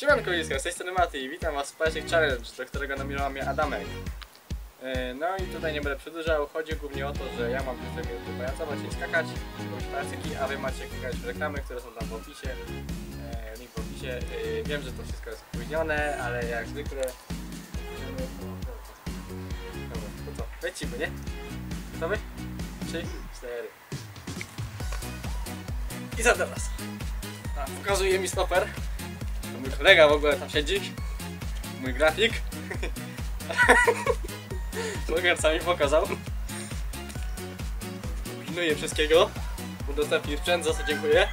Siemanko Liska, z tej strony Maty i witam was w Pajacek Challenge, do którego nominował mnie Adamek. E, No i tutaj nie będę przedłużał, chodzi głównie o to, że ja mam przy sobie tu pajacować i skakać, robić pajacyki, a wy macie klikać w reklamy, które są tam w opisie, E, link w opisie. E, Wiem, że to wszystko jest opóźnione, ale jak zwykle... Dobra, to co, lecimy, nie? Gotowy? Trzy, cztery. I za teraz. A, pokazuje mi stoper. Kolega w ogóle tam siedzi. Mój grafik. Logar mi pokazał. Pilnuję wszystkiego. Udostępnił sprzęt, za co dziękuję.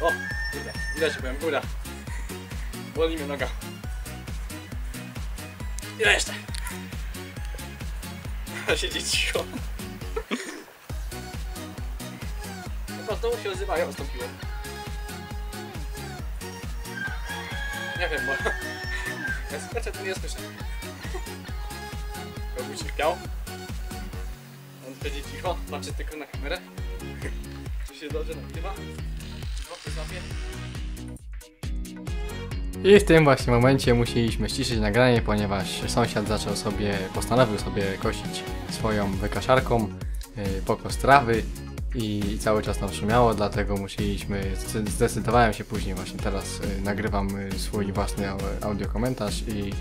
O, kurde, widać byłem, góra. Boli mnie noga. Ile jeszcze? Siedzi cicho. Chyba znowu się odzywają, odstąpiłem. Nie wiem, bo ja skaczę, to nie słyszę. Kogoś się chciał. On siedzi cicho, patrzy tylko na kamerę. Czy się dobrze nagrywa? Złapie, złapie. I w tym właśnie momencie musieliśmy ściszyć nagranie, ponieważ sąsiad zaczął sobie, postanowił sobie kosić swoją wykaszarką yy, pokos trawy i cały czas nam szumiało, dlatego musieliśmy, zde- zdecydowałem się później właśnie teraz yy, nagrywam yy, swój własny au- audiokomentarz i,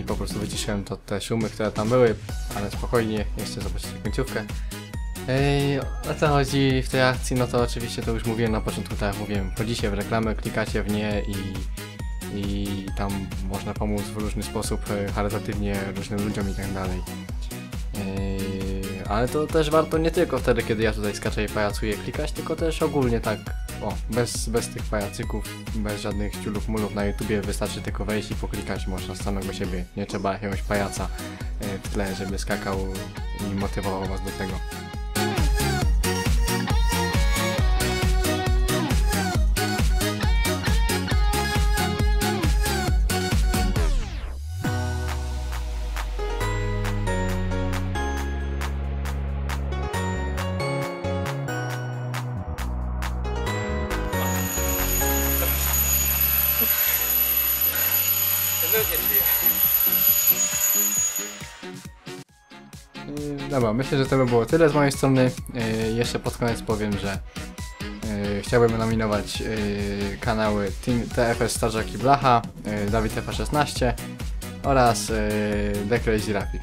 i po prostu wyciszyłem to, te szumy, które tam były, ale spokojnie, jeszcze zobaczycie końcówkę. Ej, o co chodzi w tej akcji? No to oczywiście to już mówiłem na początku, tak jak mówiłem, wchodzicie w reklamę, klikacie w nie i, i tam można pomóc w różny sposób, e, charytatywnie różnym ludziom i tak dalej. Ej, ale to też warto nie tylko wtedy, kiedy ja tutaj skaczę i pajacuję klikać, tylko też ogólnie tak, o, bez, bez tych pajacyków, bez żadnych ciulów mulów na YouTubie, wystarczy tylko wejść i poklikać można z samego siebie, nie trzeba jakiegoś pajaca e, w tle, żeby skakał i motywował was do tego. Dobra, myślę, że to by było tyle z mojej strony. Yy, jeszcze pod koniec powiem, że yy, chciałbym nominować yy, kanały TFS Starzak i Blacha, Dawid TF16 oraz The Crazy Rapid.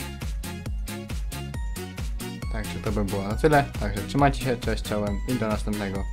Także to by było na tyle. Także trzymajcie się, cześć, czołem i do następnego.